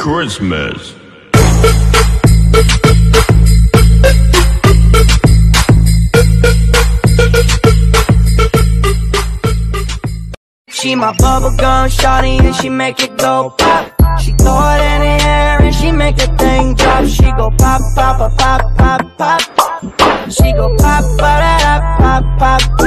Christmas. She my bubblegum shawty and she make it go pop. She throw it in the air and she make the thing drop. She go pop, pop, pop, pop, pop, pop. She go pop, pop, pop, pop, pop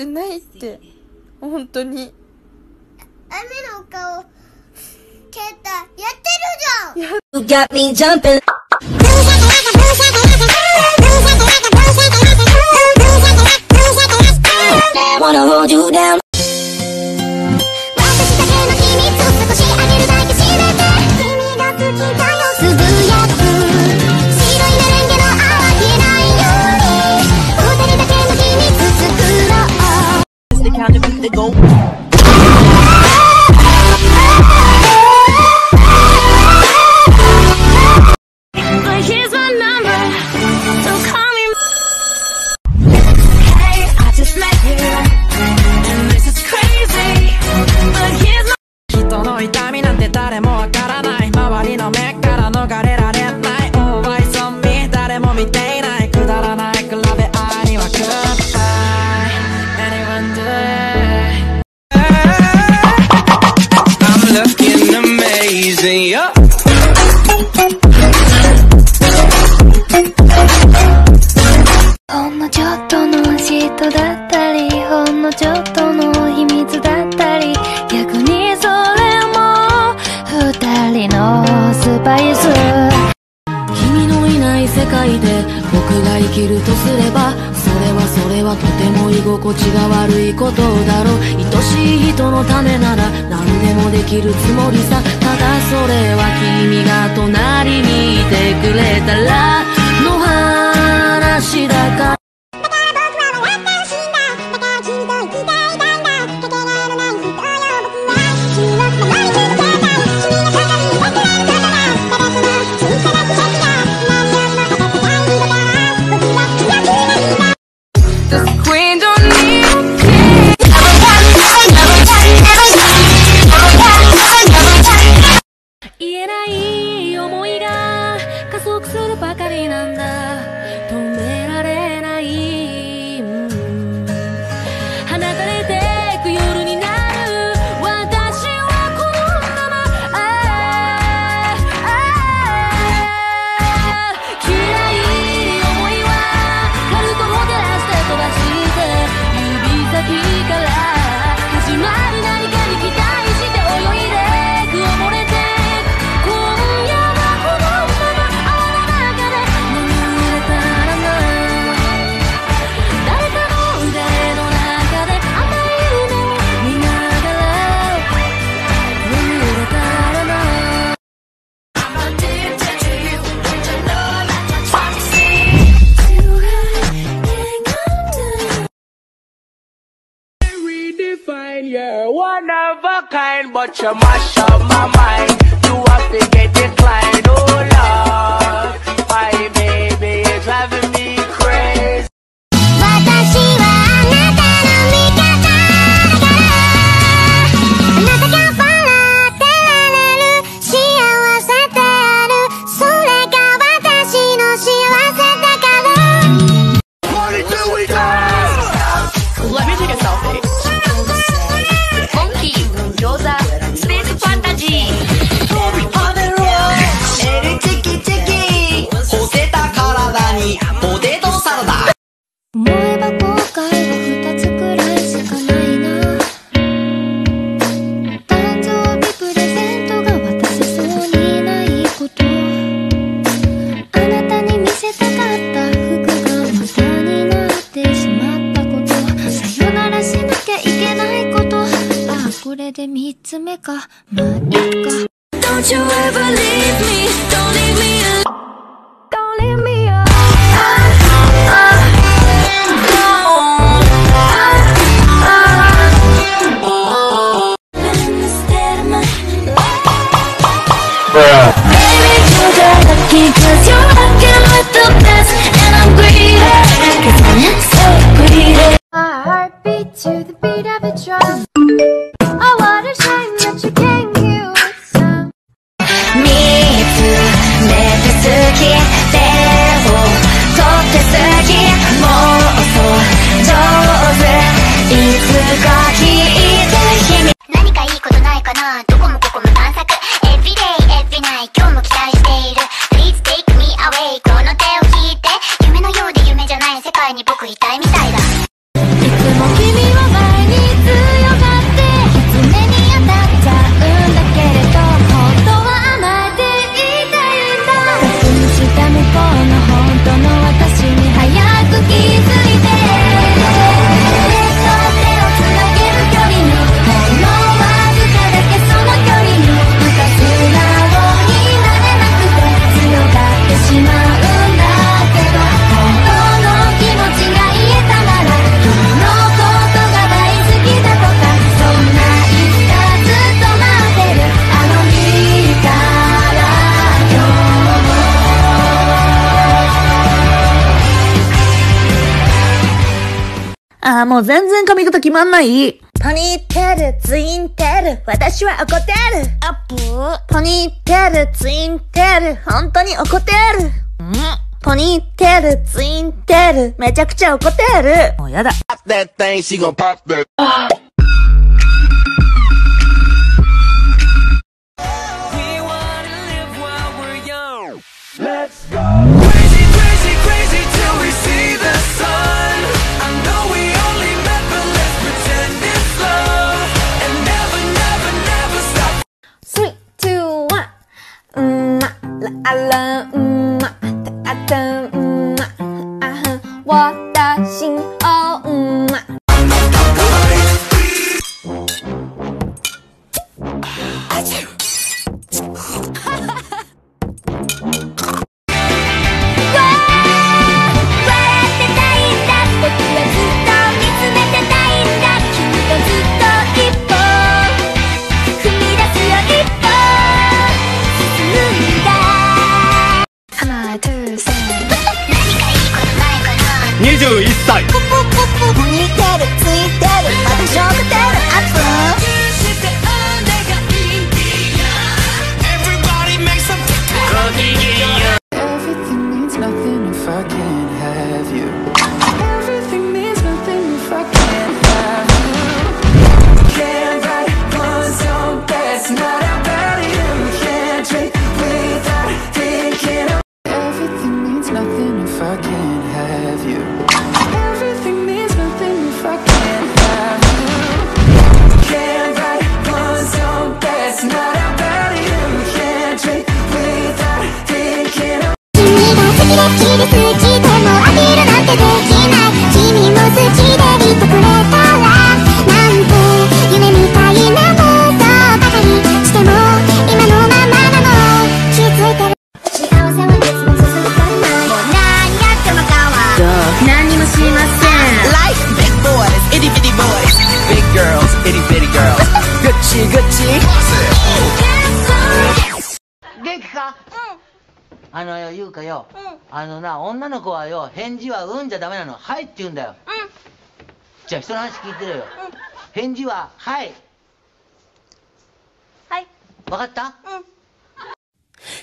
ってないって。本当に。雨の顔やってるじゃん。You got me jumping time to go. Here's my number, so call me. Hey, I just met you, and this is crazy. But here's my. ちょっとの嫉妬だったりほんのちょっとの秘密だったり逆にそれも二人のスパイス君のいない世界で僕が生きるとすればそれはそれはとても居心地が悪いことだろう。愛しい人のためなら何でもできるつもりさ。ただそれは君が隣にいてくれたらの話だから。もう全然髪型決まんない？ポニーテール、ツインテール、私は怒ってる。アップ？ポニーテール、ツインテール、本当に怒ってる。ポニーテール、ツインテール、めちゃくちゃ怒ってる。もうやだ。ま、ららうんま、たたうんま、あはん、私をう事はうんじゃダメなの。はいって言うんだよ。じゃあ人の話聞いてるよ。返事は、はい。はい。わかった？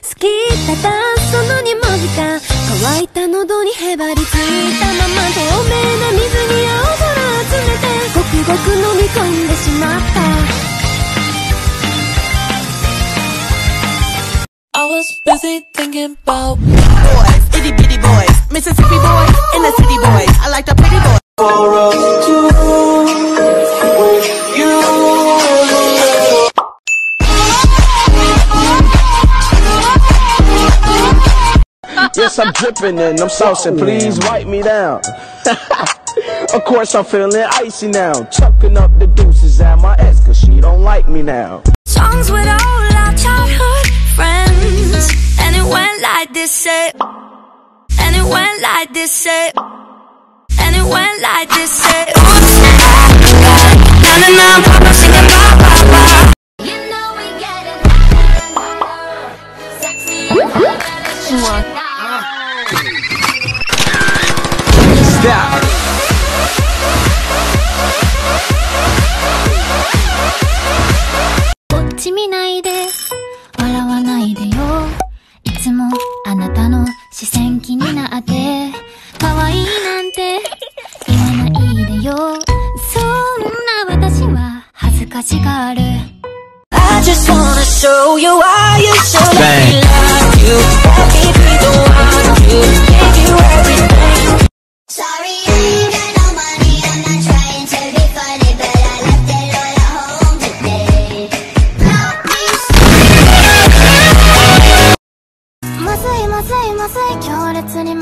好きだったその2文字が乾いた喉にへばりついたまま透明な水に青空集めてごくごく飲み込んでしまった I was busy thinking about Boys, itty bitty boys. Mississippi boys and the city boys. I like the pretty boys. Yes, I'm dripping and I'm saucing. Please wipe me down. of course, I'm feeling icy now. Chucking up the deuces at my ex, cause she don't like me now. Songs with all our childhood like this, eh? And it went like this, eh? And it went like this, eh? Oops, na na na. You know we get it, na na na. Stop. Watch me, もあなたの視線気になって可愛いなんて言わないでよそんな私は恥ずかしがる I just wanna show you why you should love you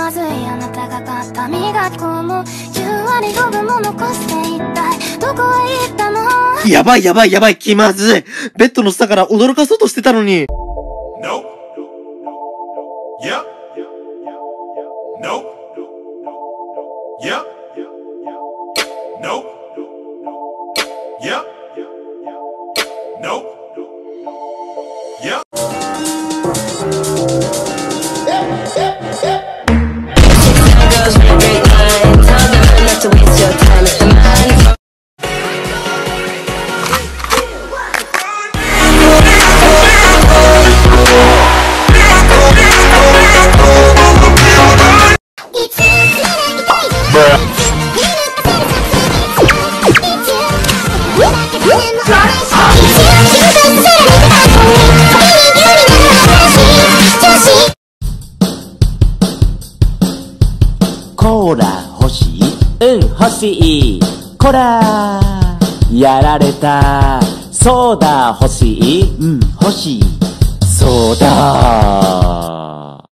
まずいあなたが買った磨き粉も9割5分も残して一体どこへ行ったの？やばいやばいやばい。気まずい。ベッドの下から驚かそうとしてたのに。Nope. Yep. Nope. Yep. Nope. Yep. Nope. Yep. Yeah to waste your time. It's the. Bruh. しいこらやられたソーダ欲しいうん欲しいソーダ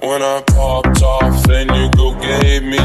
When I popped off, then you go gave me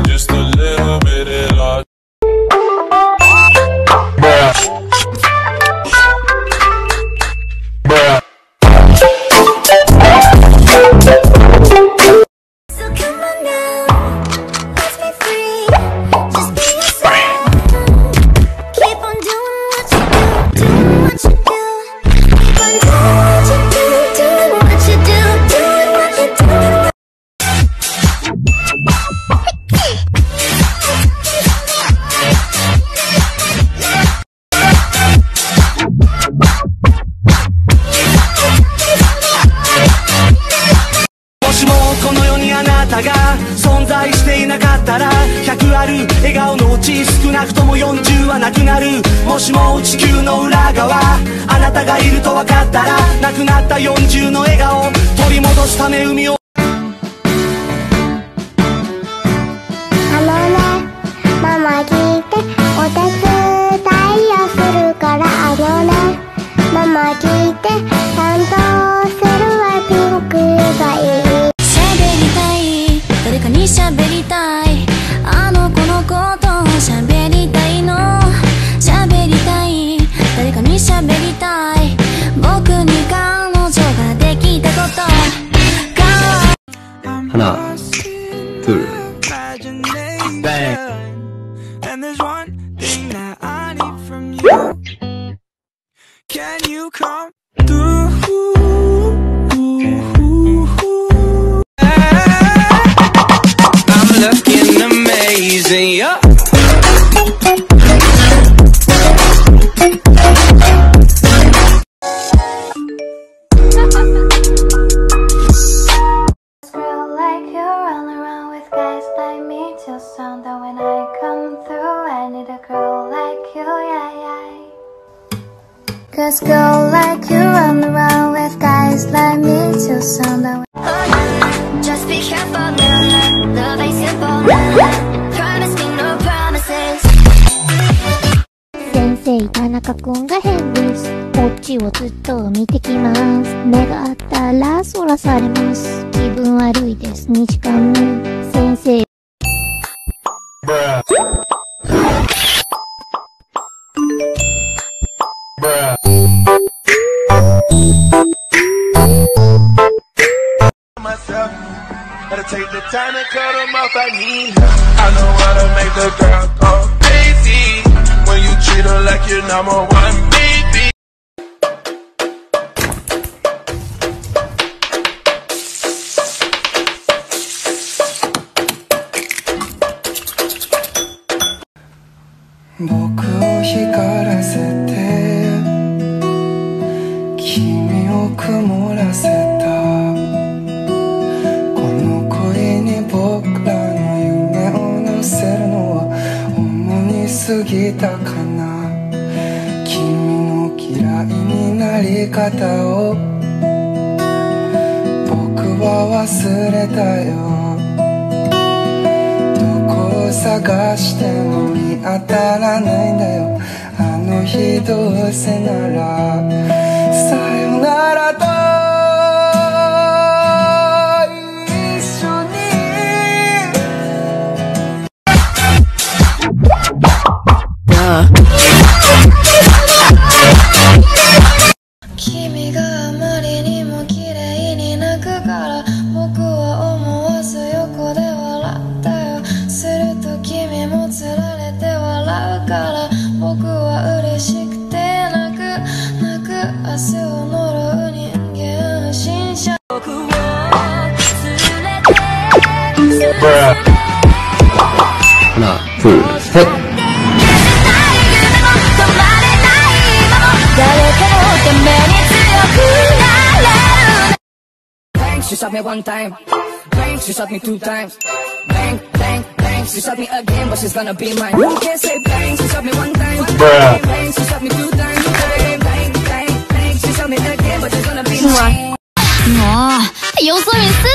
Mmm, sensei. I know how to make the girl go crazy when you treat her like you're number one. Bitch. 僕を光らせて君を曇らせた。この恋に僕らの夢を乗せるのは重に過ぎたかな。君の嫌いになり方を。僕は忘れたよ。探しても見当たらないんだよ。あの日どうせなら。さよなら。one time. Bang, she shot me two times. Bang, bang, bang, she shot me again, but she's gonna be mine. You can't say bang, she shot me one time. One. Bang, she shot me two times. Bang, bang, bang, she shot me again, but she's gonna be mine. 我有所隐私。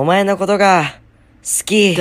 お前のことが好き。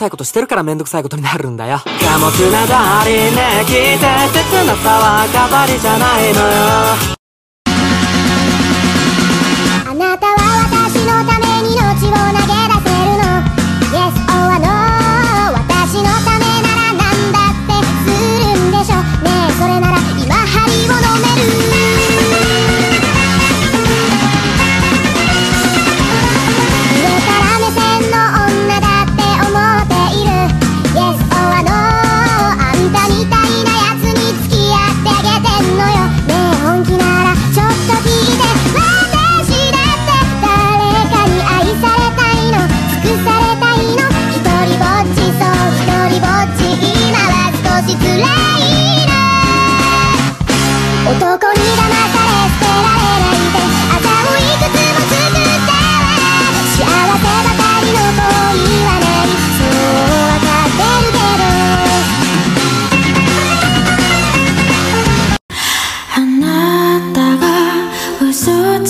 さいことしてるからめんどくさいことになるんだよ。なだりね来て切なさは飾りじゃないのよ。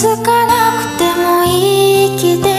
づかなくてもいい気で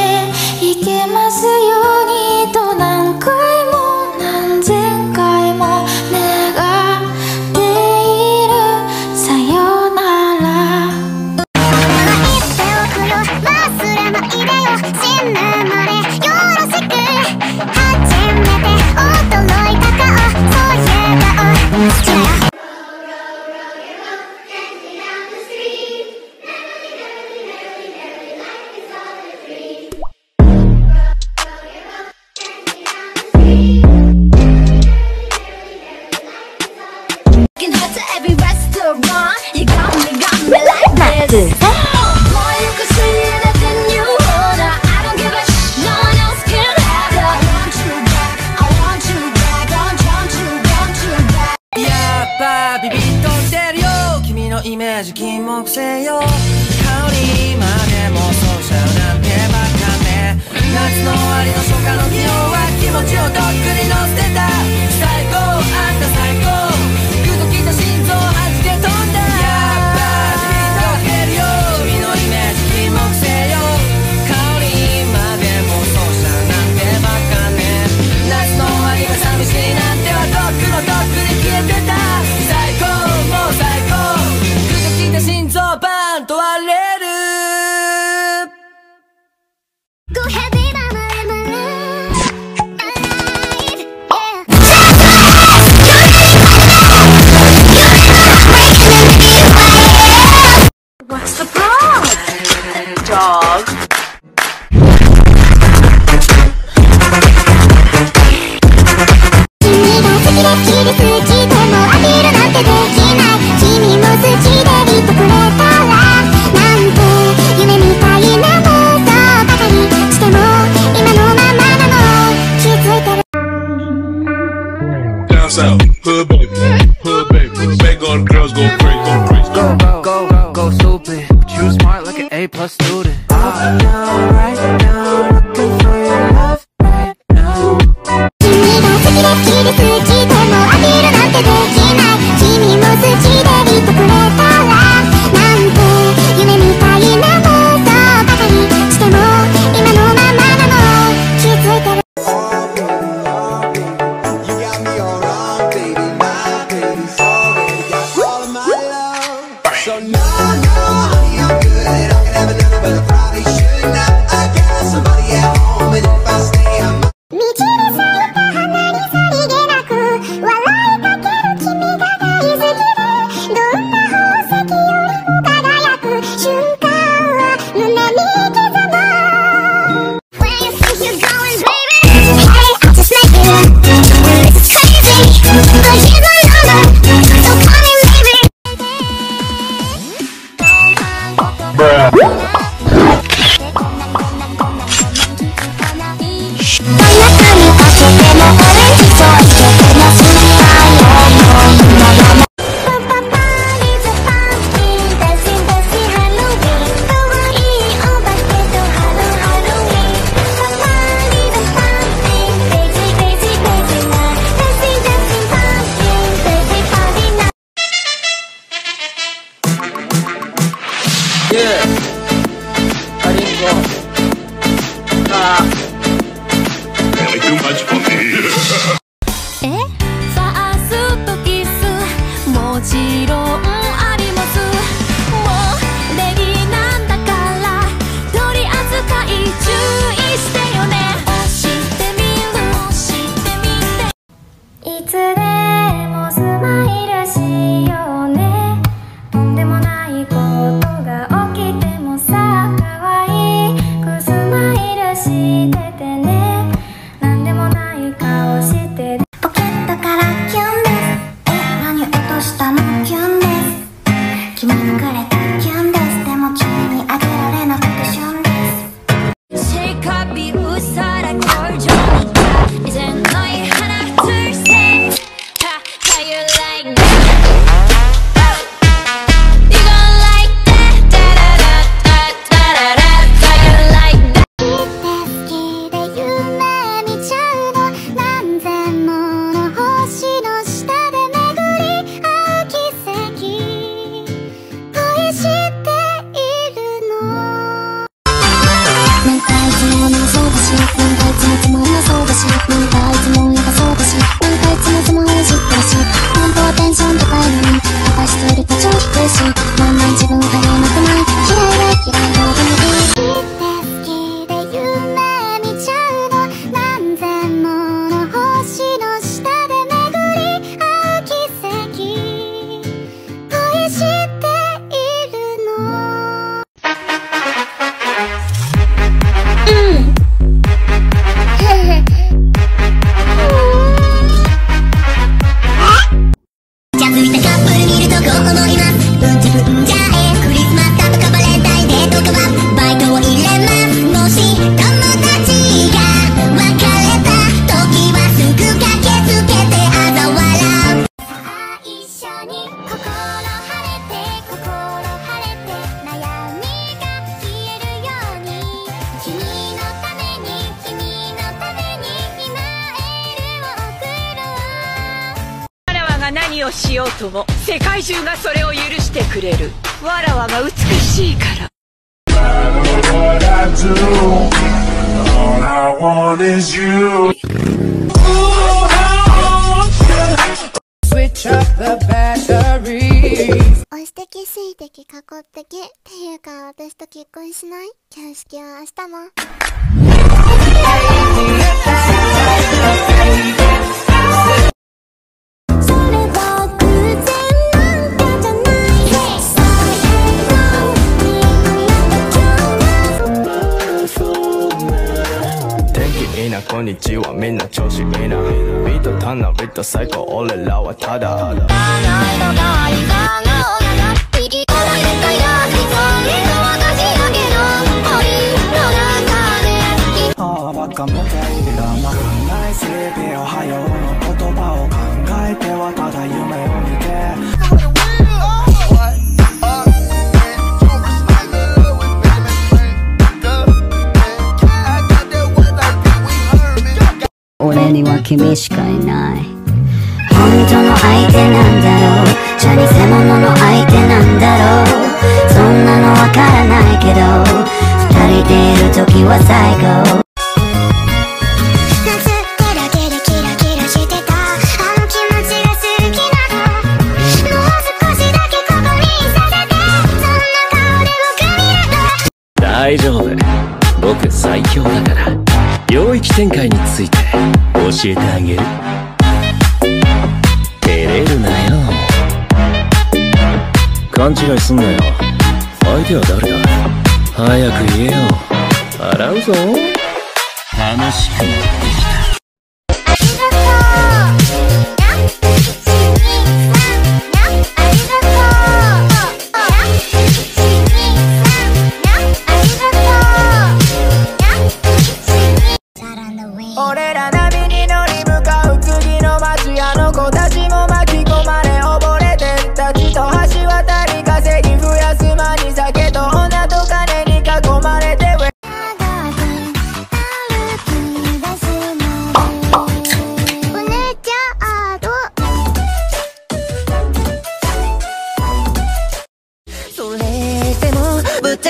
相手なんだろう。じゃ偽物の相手なんだろう。そんなのわからないけど二人でいる時は最高大丈夫僕最強だから領域展開について教えてあげる勘違いすんなよ。相手は誰だ？早く言えよ。洗うぞ。楽しく。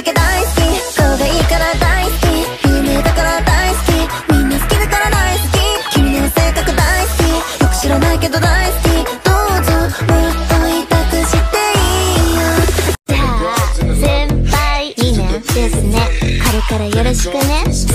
もぶっちゃけ大好き。顔がいいから大好き。有名だから大好き。みんな好きだから大好き。君の性格大好き。よく知らないけど大好き。どうぞもっといたくしていいよ。じゃあ先輩。いいね。ですね。これからよろしくね。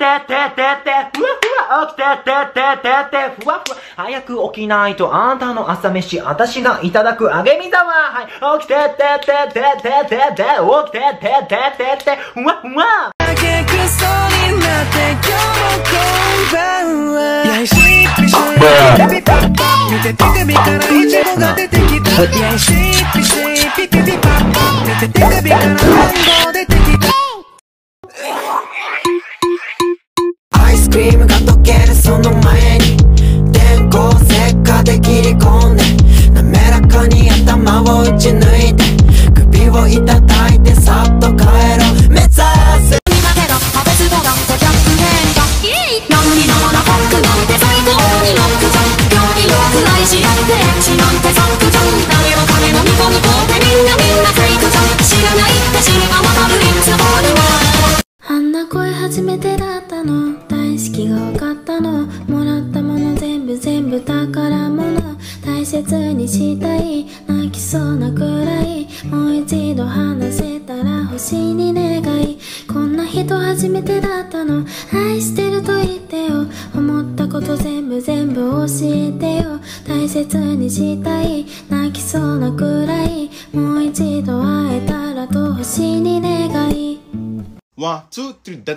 ててててふわふわ起きてててててふわふわ早く起きないとあんたの朝飯私がいただくあげみざわはい起きててててててて起きてててててふわふわ結局そうになって今日も今晩はやいしっぴしピパパ見て手首からイチゴが出てて手首からマンゴー出てきたスクリームが溶けるその前に電光石火で切り込んで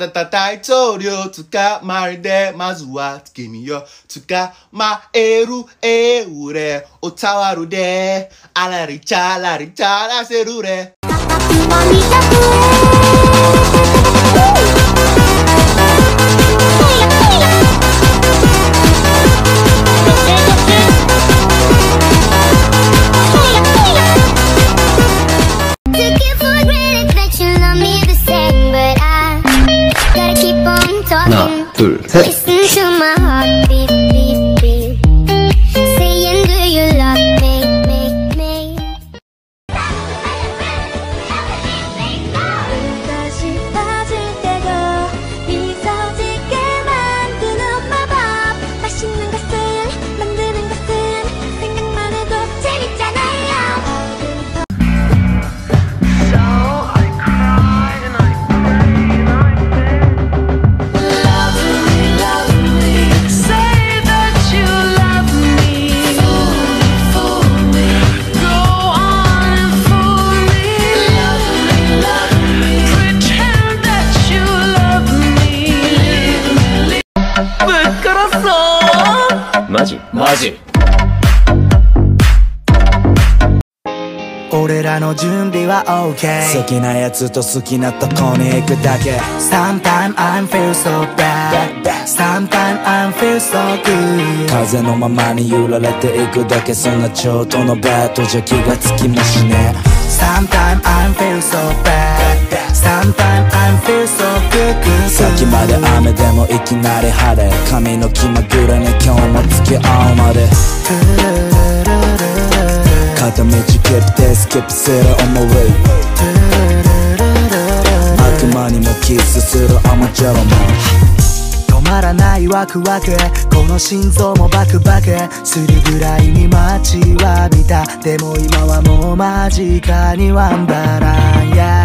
ツー、スリー、ダダダ大統領捕まりで、まずは君を捕まえるえうれ、おたわるで、あらりちゃらりちゃらせるれ。Listen to my 하나 둘셋. マジマジ俺らの準備は OK 好きなやつと好きなとこに行くだけ Sometimes I feel so bad Sometimes I feel so good 風のままに揺られていくだけそんな超とのバットじゃ気がつきもしね Sometimes I feel so bad Sometimes I feel so good さっきまで雨でもいきなり晴れ。髪の気まぐれに今日も付き合うまで。片道決定スキップする on my way 悪魔にもキスする I'm a gentleman 止まらないワクワクこの心臓もバクバク。するぐらいに待ちわびた。でも今はもう間近にワンダーランや。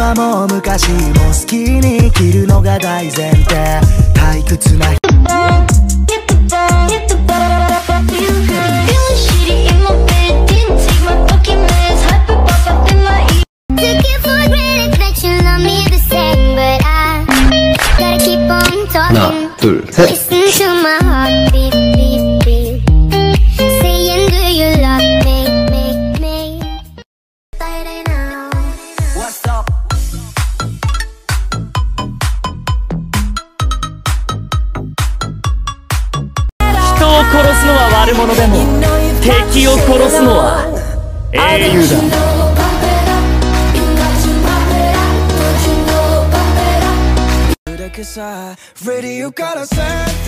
今も昔も好きに生きるのが大前提。退屈な Take it for granted Radio から Surfing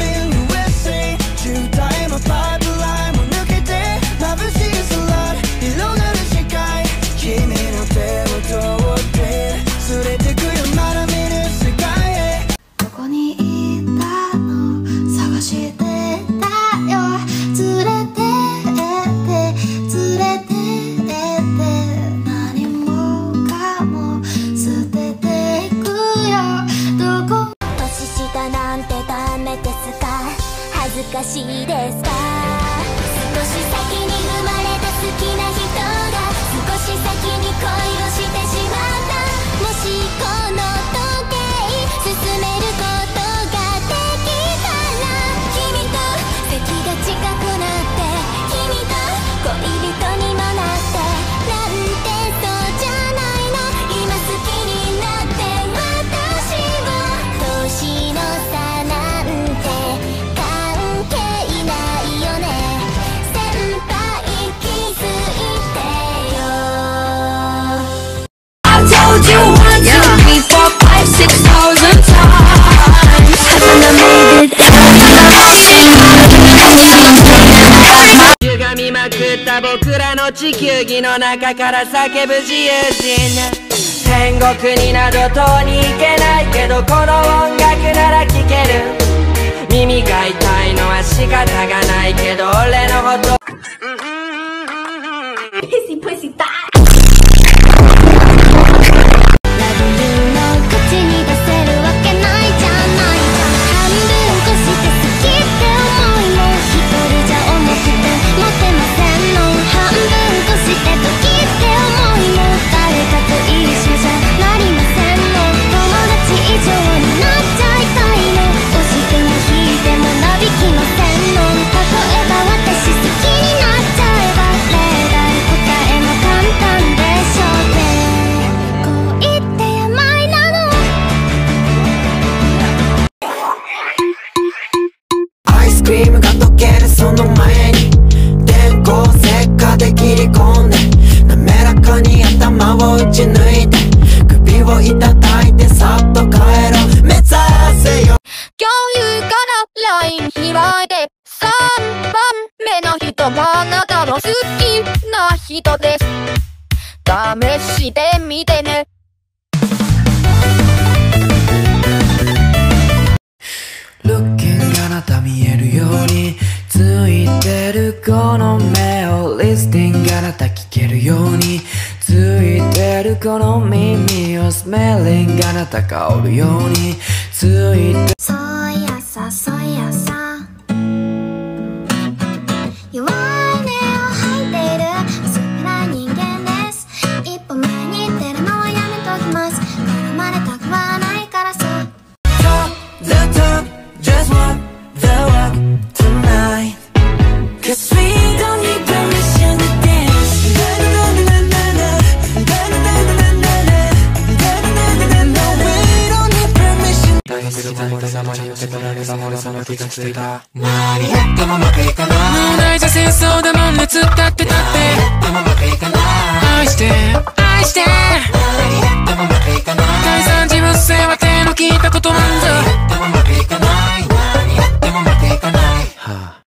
地球儀の中から叫ぶ自由人。天国になどとに行けないけどこの音楽なら聴ける。耳が痛いのは仕方がないけど俺のこと。Pussy pussy thigh 番目の人もあなたの好きな人です。試してみてね。Looking あなた見えるようについてるこの目を Listening あなた聞けるようについてるこの耳を Smelling あなた香るようについてそういやさそう気がた。何やっても負けいかない無題じゃ戦争だもんね突っ立ってたって。何やってもいかない愛して愛して。何やってもいかない第三次物性は手の利いたことなんぞ。何やってもまいかない何やってもいかないはあ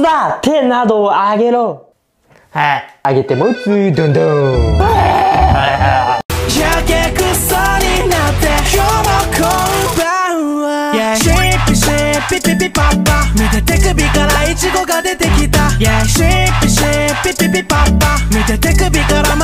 ずだ手などをあげろはい。あげてもうつどんどん。やけくそになって今日もこんばんは。シピッピピピパパ。見て手首からイチゴが出てきた。Yeah. シッピッピピピパパ。見て手首から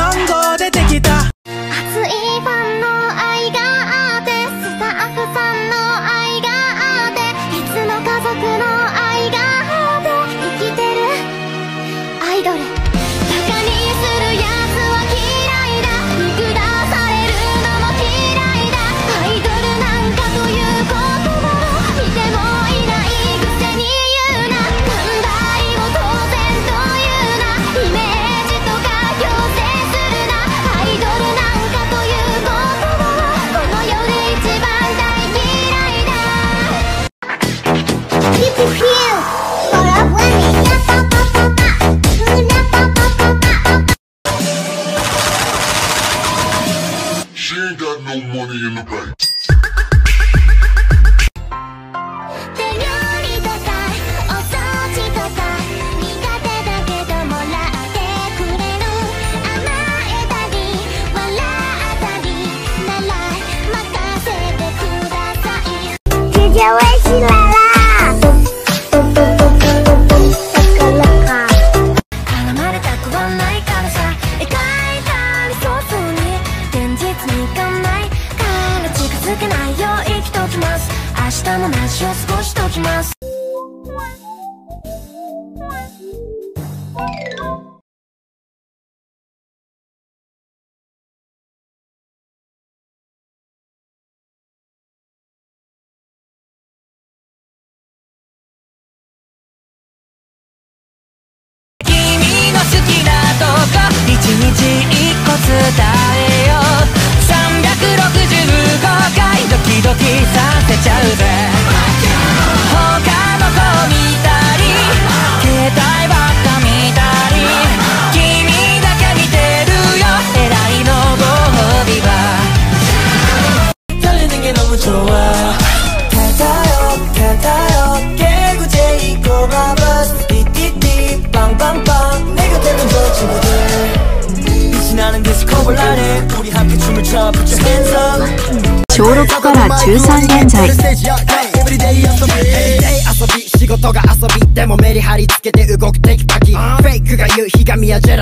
이어져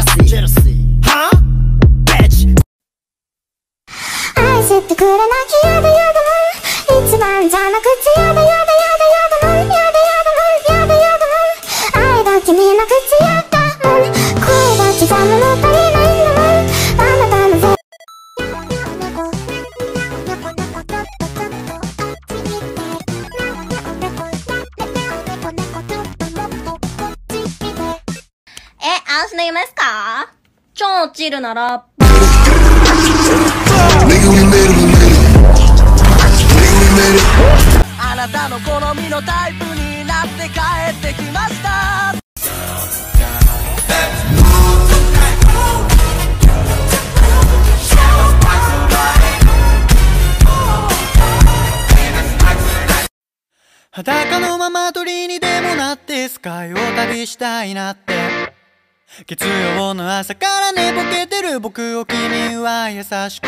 君は優しく。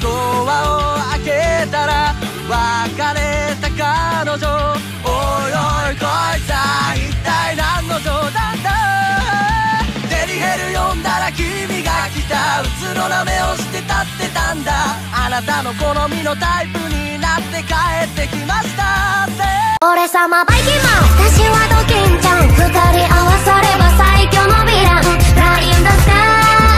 ドアを開けたら別れた彼女。おいおいこいつは一体何の冗談だ。デリヘル呼んだら君が来た。うつろな目をして立ってたんだ。あなたの好みのタイプになって帰ってきました。って俺様バイキンマン。私はドキンちゃん。二人合わされば最強のヴィラン。ラインンだっー。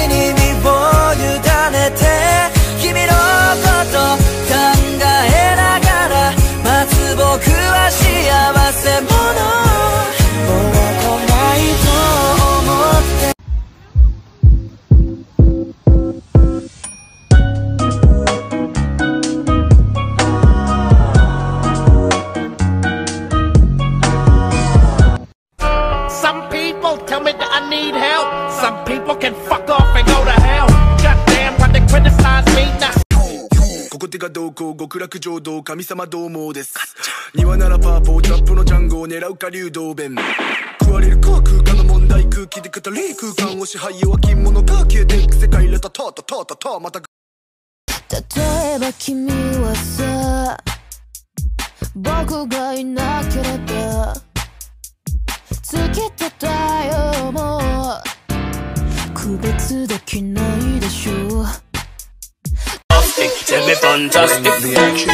can fuck off and go to hell. Goddamn, why they criticize me? Now? ここ手が同行極楽浄土神様どうもです。庭ならパーポートップのジャンゴを狙うか流動弁。食われるか空間の問題空気で語り空間を支配弱き者が消えていく世界レタタタタタタまた。例えば君はさ僕がいなければつきてたよもう。区別できないでしょう Fantastic, every fantastic reaction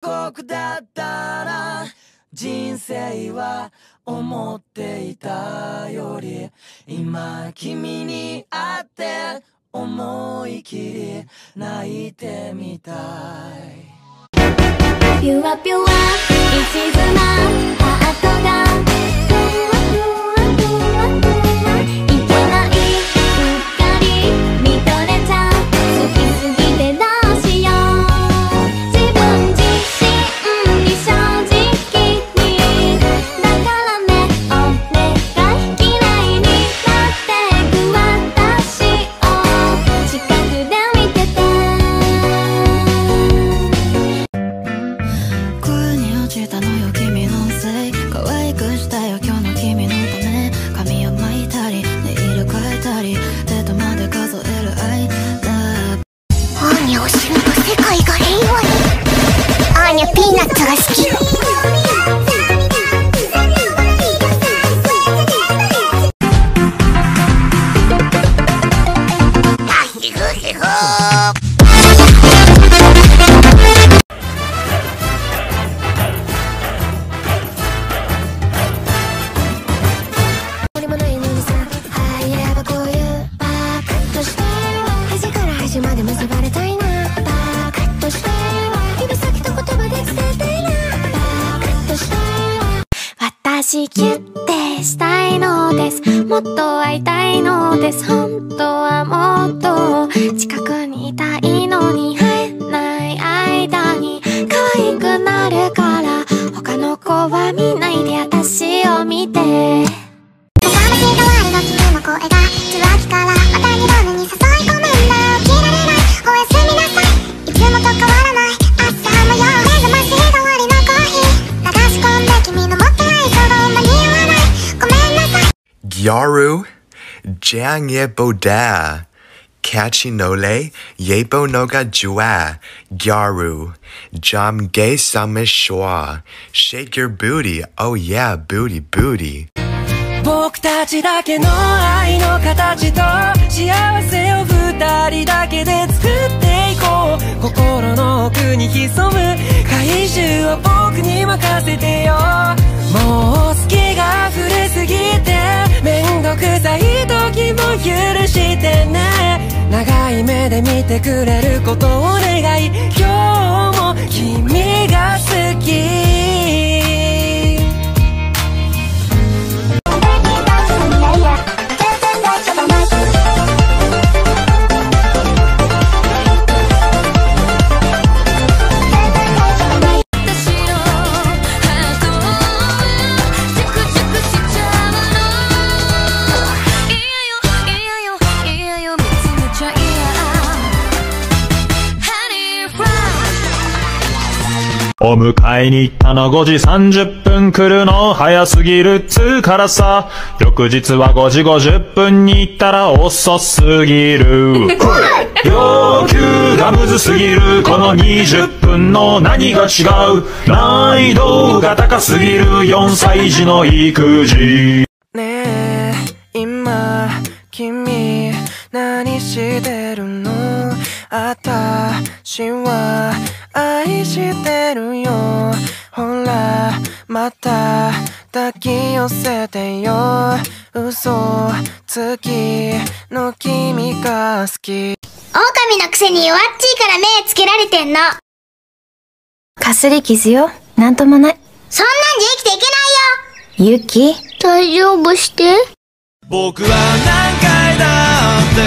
僕だったら人生は思っていたより今君に会って思い切り泣いてみたい。ピュアピュア一途なハートが。ふわふわふわふわいけな Yaru Jiangye Boda Kachinole Yebo Noga Jua Yaru Jamge Samishwa Shake your booty, oh yeah, booty booty. 僕たちだけの愛の形と幸せを二人だけで作っていこう心の奥に潜む怪獣を僕に任せてよ。もう好きが溢れすぎてめんどくさい時も許してね。長い目で見てくれることを願い今日も君が好き。お迎えに行ったの5時30分来るの早すぎるっつうからさ。翌日は5時50分に行ったら遅すぎる。要求がむずすぎるこの20分の何が違う難易度が高すぎる4歳児の育児。ねえ今君何してるの？私は愛してるよ。ほらまた抱き寄せてよ。嘘つきの君が好き。狼のくせに弱っちいから目つけられてんの。かすり傷よ。なんともない。そんなんじゃ生きていけないよ。ゆき大丈夫して。僕は何回だって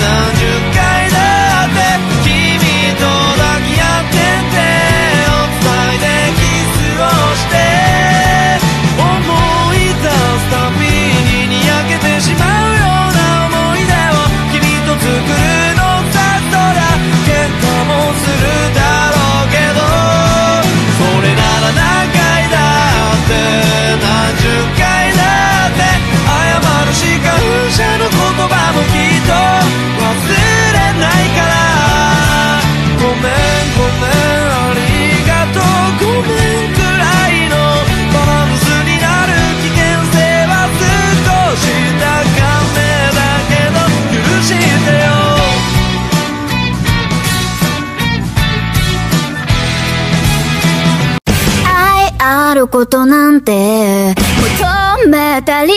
何十回だって君とんて求めたり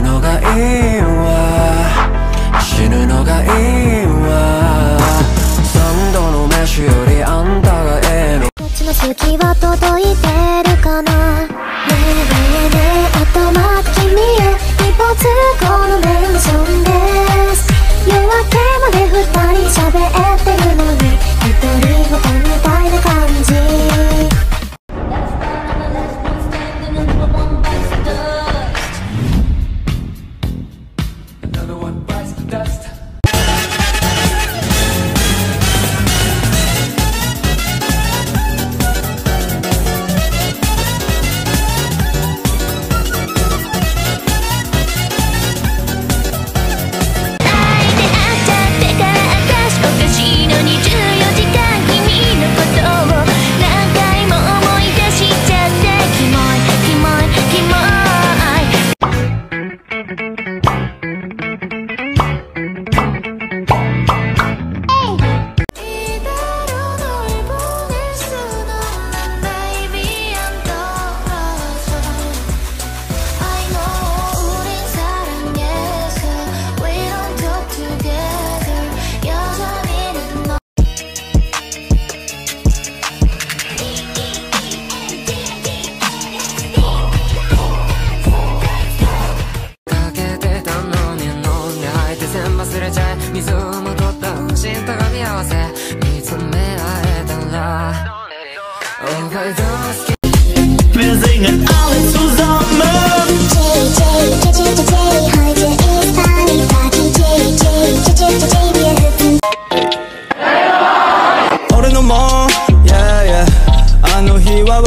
のがいいわ。死ぬのがいいわ。三度の飯よりあんたがええの。こっちの好きは届いてるかな。ねえねえね頭君へ。一歩通の目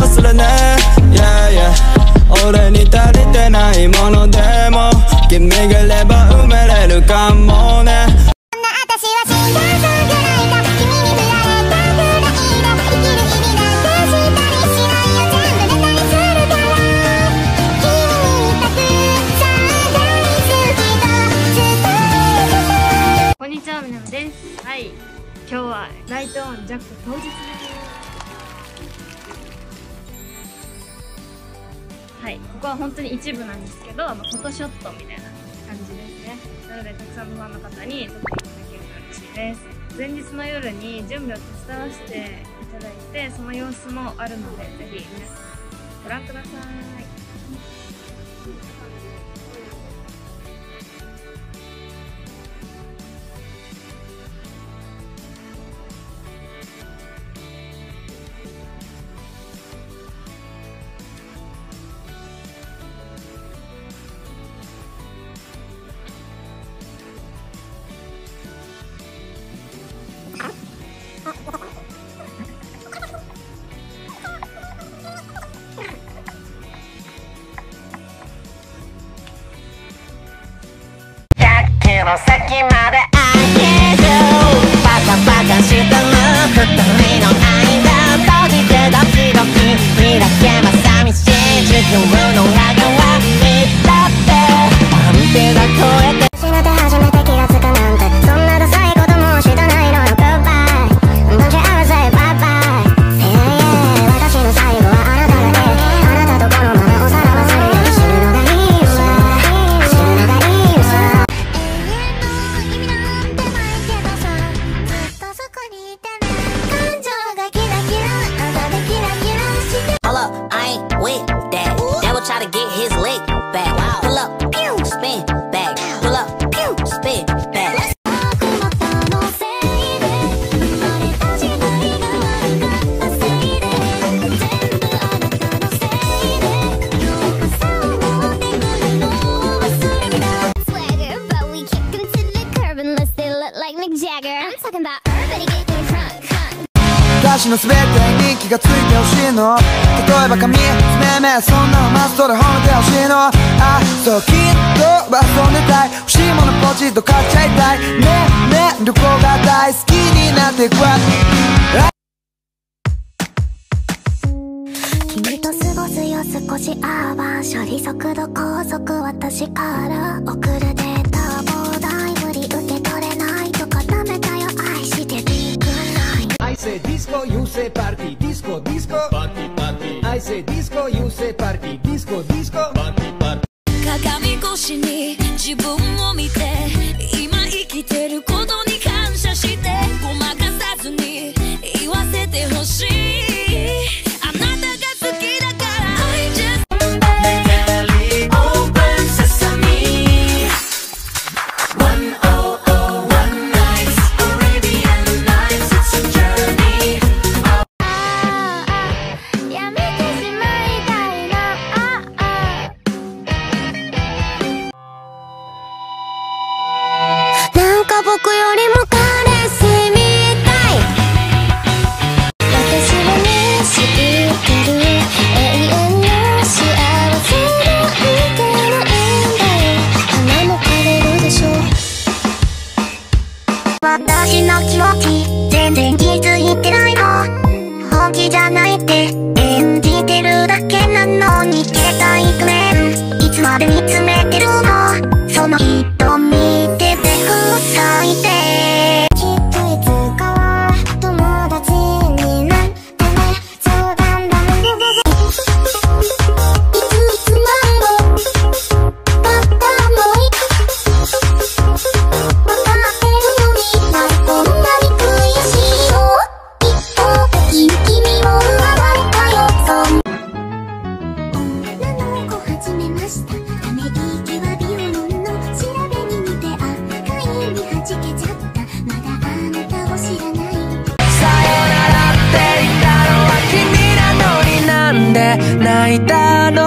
忘れね Yeah yeah 俺に足りてないものでも。君がいれば埋めれるかもね。一部なんですけど、まあ、フォトショットみたいな感じですね。なのでたくさんのファンの方に撮っていただけると嬉しいです。前日の夜に準備を手伝わせていただいてその様子もあるので是非皆さんご覧ください。詞の全てに気がついてほしいの。例えば髪、爪目そんなのマストで褒めてほしいの。あ、そうきっと遊んでたい。欲しいものポチッと買っちゃいたい。ねえねえ旅行が大好きになっていくわ君と過ごすよ少しアーバン処理速度高速私から送るデ ライン I say disco, you say party, disco, disco, party, party. I say disco, you say party, disco, disco, party, party. 鏡越しに自分を見て今 私の気持ち全然気づいてないの本気じゃないって演じてるだけなのに携帯イクメンいつまで見つめてるの？その瞳。ていたの。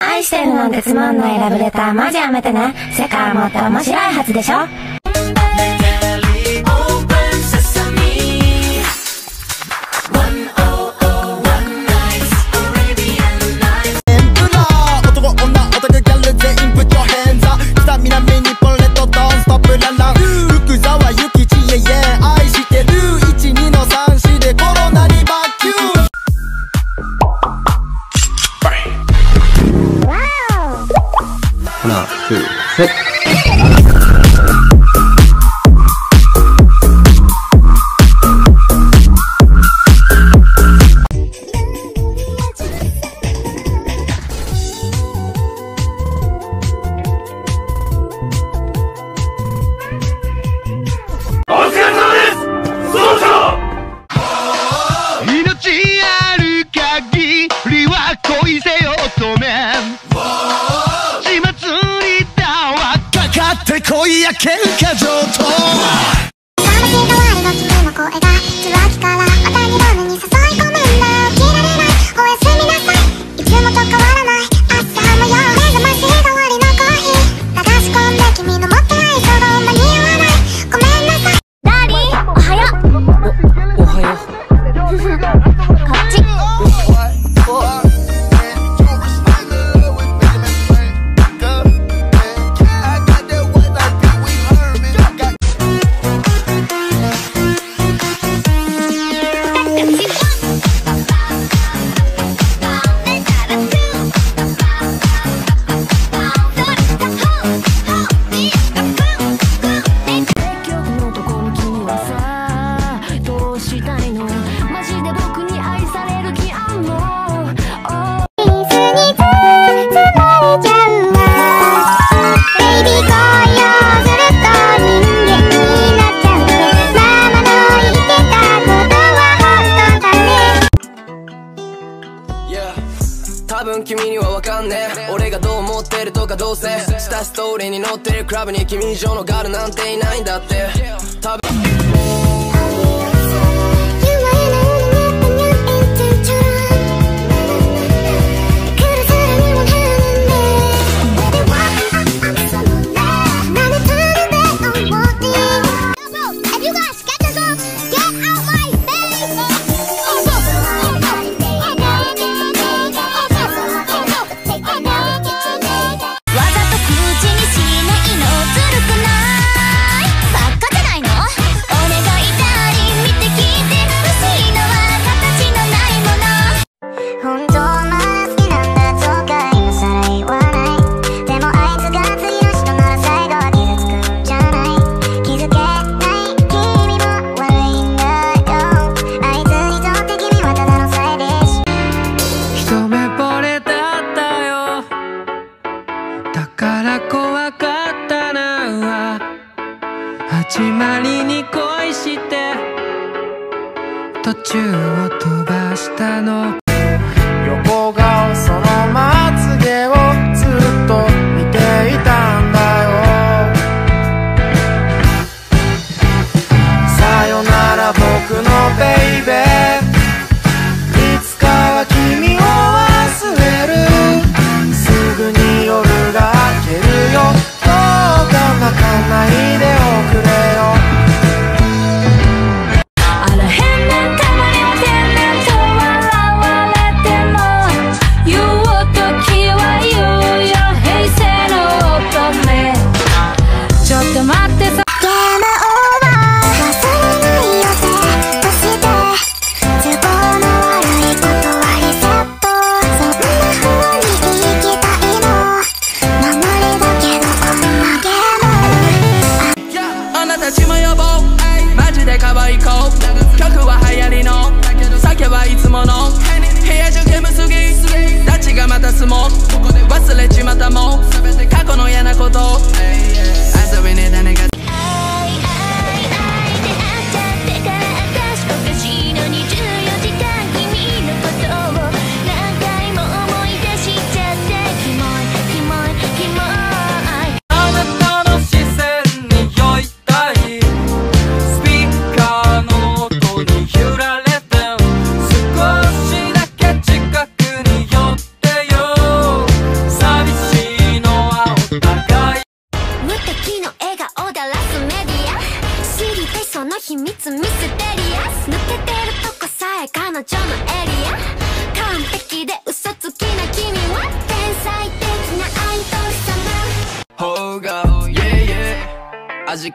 愛してるなんてつまんないラブレターマジやめてね。世界はもっと面白いはずでしょ。ふ、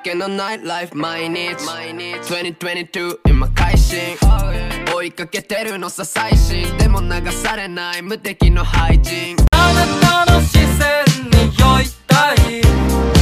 系のナイトライフ毎日2022今開始追いかけてるのさ最新。でも流されない。無敵の廃人あなたの視線に酔いたい。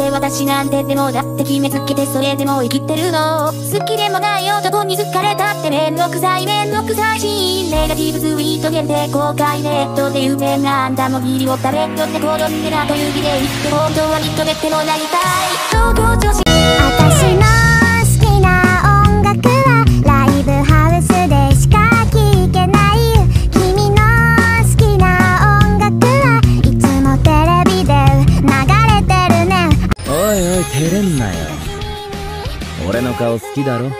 せ私なんてでもだって決めつけてそれでも生きてるの。好きでもない男に好かれたって面倒くさい。面倒くさいし。ネガティブツイート限定公開ネットで有名なあんたもギリを食べとって転んでなと指で言って本当は認めてもなりたい。東京女子照れんなよ。俺の顔好きだろ。